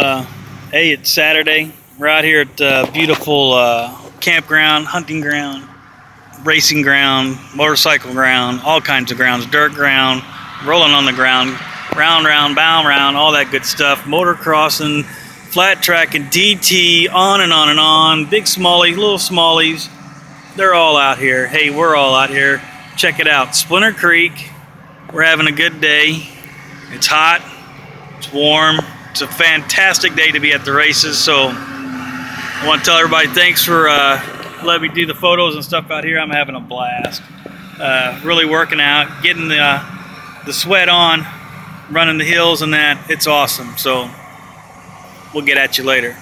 Uh, hey, it's Saturday. We're out here at uh, beautiful uh, campground, hunting ground, racing ground, motorcycle ground, all kinds of grounds, dirt ground, rolling on the ground, round, round, bound, round, all that good stuff. Motocrossing, flat tracking, DT, on and on and on. Big smallies, little smallies. They're all out here. Hey, we're all out here. Check it out. Splinter Creek. We're having a good day. It's hot. It's warm. It's a fantastic day to be at the races. So I want to tell everybody thanks for uh, letting me do the photos and stuff out here. I'm having a blast. Uh, really working out, getting the, uh, the sweat on, running the hills and that. It's awesome. So we'll get at you later.